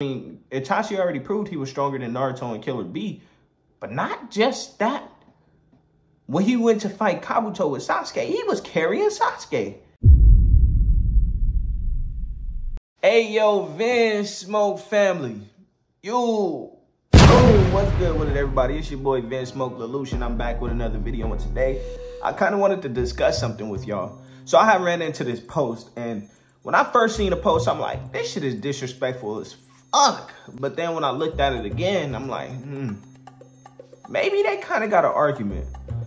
I mean, Itachi already proved he was stronger than Naruto and Killer B, but not just that. When he went to fight Kabuto with Sasuke, he was carrying Sasuke. Hey, yo, Vince Smoke family. Yo, Boom, what's good with it, everybody? It's your boy Vince Smoke Lelouch, and I'm back with another video. And today, I kind of wanted to discuss something with y'all. So I ran into this post, and when I first seen the post, I'm like, this shit is disrespectful as fuck. But then when I looked at it again, I'm like, hmm, maybe they kind of got an argument.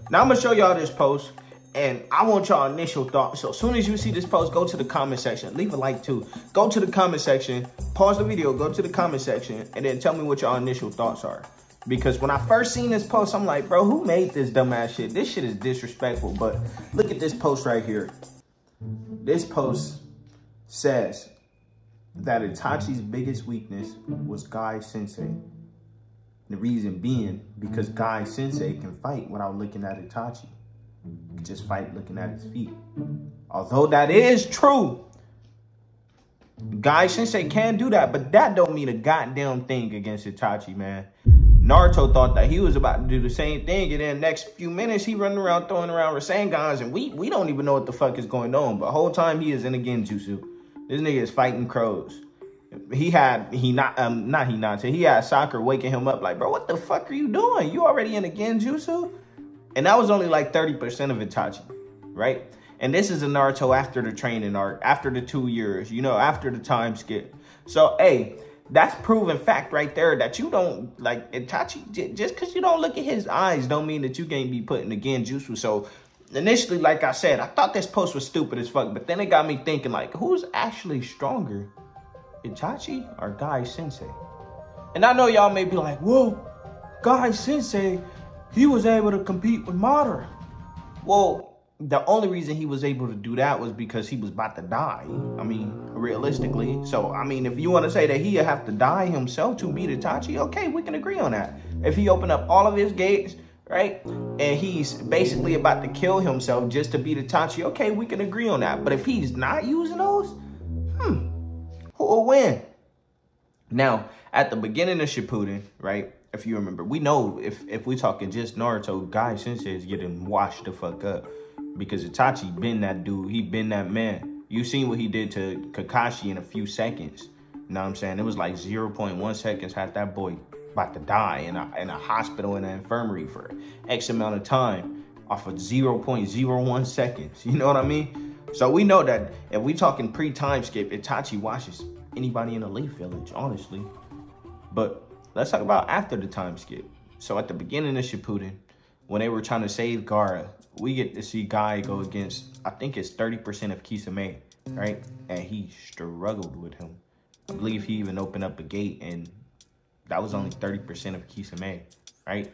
Now I'm gonna show y'all this post and I want y'all initial thoughts. So as soon as you see this post, go to the comment section. Leave a like too. Go to the comment section, pause the video, go to the comment section, and then tell me what y'all initial thoughts are. Because when I first seen this post, I'm like, bro, who made this dumbass shit? This shit is disrespectful. But look at this post right here. This post says that Itachi's biggest weakness was Guy Sensei. The reason being because Guy Sensei can fight without looking at Itachi. He can just fight looking at his feet. Although that is true, Guy Sensei can do that, but that don't mean a goddamn thing against Itachi, man. Naruto thought that he was about to do the same thing, and then next few minutes he running around throwing around Rasengans, and we we don't even know what the fuck is going on. But whole time he is in a Genjutsu. This nigga is fighting crows. He had he not um not he not he had Sakura waking him up like, bro, what the fuck are you doing? You already in a Genjutsu? And that was only like 30% of Itachi, right? And this is a Naruto after the training arc, after the two years, you know, after the time skip. So, hey, that's proven fact right there that you don't like Itachi. Just because you don't look at his eyes, don't mean that you can't be putting the Genjutsu. So, initially, like I said, I thought this post was stupid as fuck, but then it got me thinking, like, who's actually stronger, Itachi or Guy Sensei? And I know y'all may be like, whoa, Guy Sensei, he was able to compete with Madara. Well, the only reason he was able to do that was because he was about to die. I mean, realistically. So, I mean, if you want to say that he'd have to die himself to beat Itachi, okay, we can agree on that. If he opened up all of his gates, right? And he's basically about to kill himself just to beat Itachi. Okay, we can agree on that. But if he's not using those, hmm, who will win? Now, at the beginning of Shippuden, right? If you remember, we know if if we're talking just Naruto, Guy Sensei is getting washed the fuck up because Itachi been that dude. He been that man. You seen what he did to Kakashi in a few seconds. You know what I'm saying? It was like 0.1 seconds had that boy about to die in a, in a hospital in an infirmary for X amount of time off of 0.01 seconds. You know what I mean? So we know that if we talking pre-time skip, Itachi watches anybody in the Leaf Village, honestly. But let's talk about after the time skip. So at the beginning of Shippuden, when they were trying to save Gaara, we get to see Guy go against, I think it's 30% of Kisame, right? And he struggled with him. I believe he even opened up a gate and that was only 30% of Kisame, right?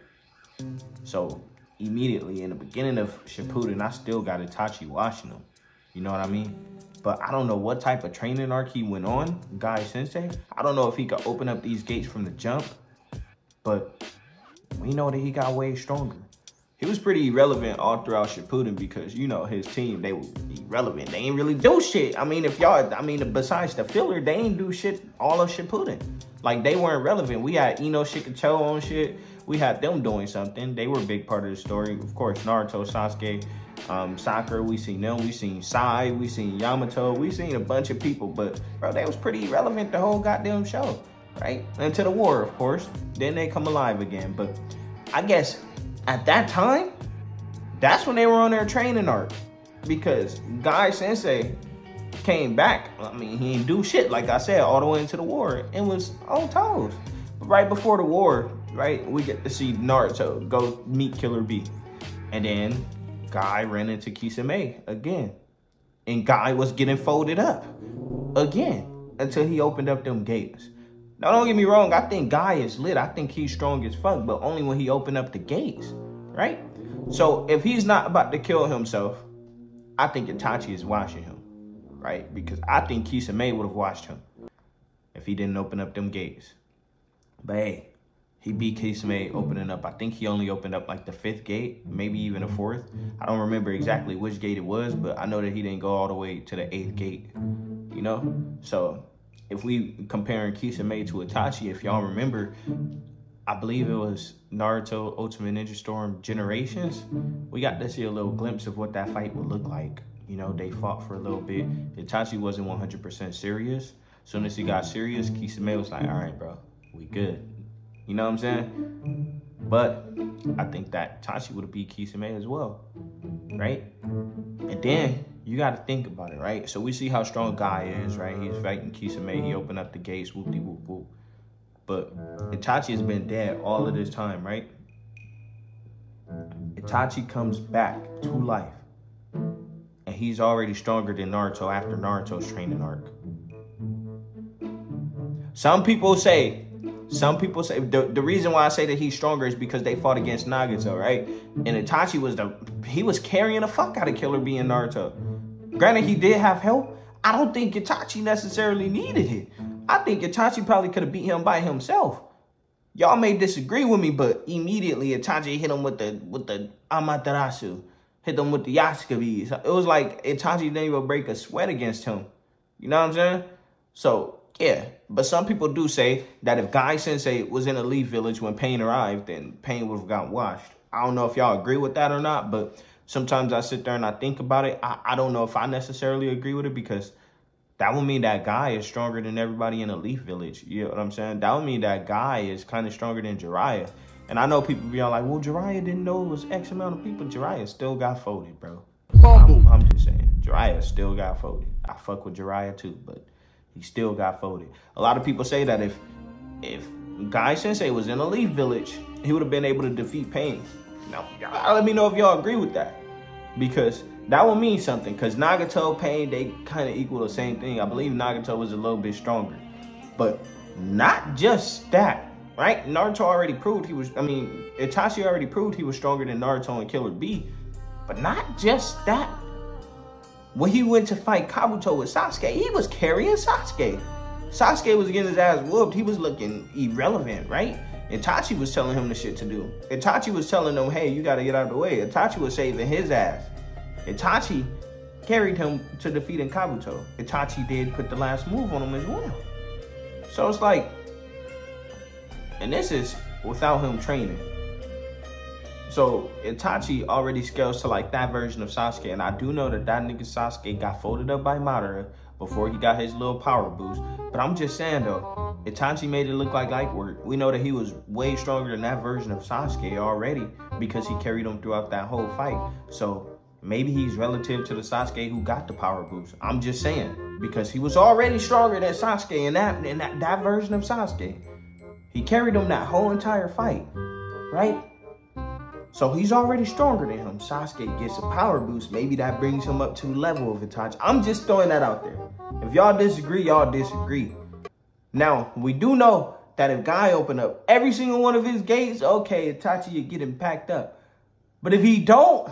So immediately in the beginning of Shippuden, I still got Itachi watching him. You know what I mean? But I don't know what type of training arc he went on, Guy Sensei. I don't know if he could open up these gates from the jump, but we know that he got way stronger. He was pretty irrelevant all throughout Shippuden because, you know, his team, they were irrelevant. They ain't really do shit. I mean, if y'all, I mean, besides the filler, they ain't do shit all of Shippuden. Like, they weren't relevant. We had Ino Shikacho on shit. We had them doing something. They were a big part of the story. Of course, Naruto, Sasuke, um, Sakura, we seen them. We seen Sai, we seen Yamato. We seen a bunch of people. But, bro, they was pretty irrelevant the whole goddamn show, right? Until the war, of course. Then they come alive again. But I guess at that time, that's when they were on their training arc. Because Guy Sensei came back. I mean, he didn't do shit, like I said, all the way into the war and was on toes. But right before the war, right, we get to see Naruto go meet Killer B. And then Guy ran into Kisame again. And Guy was getting folded up again until he opened up them gates. Now, don't get me wrong. I think Guy is lit. I think he's strong as fuck, but only when he opened up the gates, right? So if he's not about to kill himself, I think Itachi is watching him, right? Because I think Kisame would have watched him if he didn't open up them gates. But hey, he beat Kisame opening up. I think he only opened up like the fifth gate, maybe even a fourth. I don't remember exactly which gate it was, but I know that he didn't go all the way to the eighth gate, you know? So if we comparing Kisame to Itachi, if y'all remember, I believe it was Naruto Ultimate Ninja Storm Generations. We got to see a little glimpse of what that fight would look like. You know, they fought for a little bit. Itachi wasn't 100% serious. Soon as he got serious, Kisame was like, all right, bro, we good. You know what I'm saying? But I think that Itachi would have beat Kisame as well, right? And then you got to think about it, right? So we see how strong Guy is, right? He's fighting Kisame. He mm-hmm. opened up the gates, whoop de whoop whoop. But Itachi has been dead all of this time, right? Itachi comes back to life. And he's already stronger than Naruto after Naruto's training arc. Some people say, some people say, the, the reason why I say that he's stronger is because they fought against Nagato, right? And Itachi was the, he was carrying the fuck out of Killer Bee and Naruto. Granted, he did have help. I don't think Itachi necessarily needed it. I think Itachi probably could have beat him by himself. Y'all may disagree with me, but immediately Itachi hit him with the with the Amaterasu, hit him with the Yasuke It was like Itachi didn't even break a sweat against him. You know what I'm saying? So yeah, but some people do say that if Guy Sensei was in a Leaf Village when Pain arrived, then Pain would have gotten washed. I don't know if y'all agree with that or not, but sometimes I sit there and I think about it. I, I don't know if I necessarily agree with it because that would mean that guy is stronger than everybody in Leaf Village. You know what I'm saying? That would mean that guy is kind of stronger than Jiraiya. And I know people be all like, well, Jiraiya didn't know it was X amount of people. Jiraiya still got folded, bro. I'm, I'm just saying. Jiraiya still got folded. I fuck with Jiraiya too, but he still got folded. A lot of people say that if if Guy Sensei was in a Leaf Village, he would have been able to defeat Pain. Now, let me know if y'all agree with that. Because that will mean something. Because Nagato, Pain, they kind of equal the same thing. I believe Nagato was a little bit stronger. But not just that, right? Naruto already proved he was, I mean, Itachi already proved he was stronger than Naruto and Killer B. But not just that. When he went to fight Kabuto with Sasuke, he was carrying Sasuke. Sasuke was getting his ass whooped. He was looking irrelevant, right? Itachi was telling him the shit to do. Itachi was telling him, hey, you gotta get out of the way. Itachi was saving his ass. Itachi carried him to defeating Kabuto. Itachi did put the last move on him as well. So it's like, and this is without him training. So Itachi already scales to like that version of Sasuke. And I do know that that nigga Sasuke got folded up by Madara before he got his little power boost. But I'm just saying though, Itachi made it look like light work. We know that he was way stronger than that version of Sasuke already because he carried him throughout that whole fight. So maybe he's relative to the Sasuke who got the power boost. I'm just saying because he was already stronger than Sasuke in that in that, that version of Sasuke. He carried him that whole entire fight, right? So he's already stronger than him. Sasuke gets a power boost. Maybe that brings him up to level of Itachi. I'm just throwing that out there. If y'all disagree, y'all disagree. Now, we do know that if Guy open up every single one of his gates, okay, Itachi, you get him packed up. But if he don't,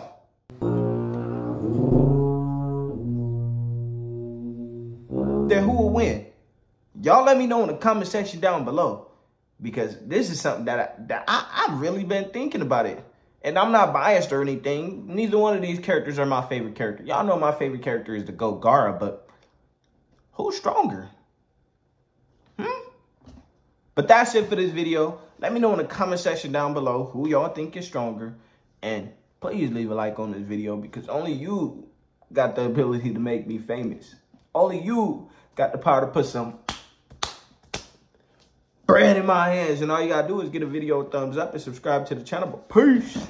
then who will win? Y'all let me know in the comment section down below. Because this is something that, I, that I, I've really been thinking about it. And I'm not biased or anything. Neither one of these characters are my favorite character. Y'all know my favorite character is the GOAT Gaara, but who's stronger? But that's it for this video. Let me know in the comment section down below who y'all think is stronger. And please leave a like on this video because only you got the ability to make me famous. Only you got the power to put some bread in my hands. And all you gotta do is get a video a thumbs up and subscribe to the channel. But peace.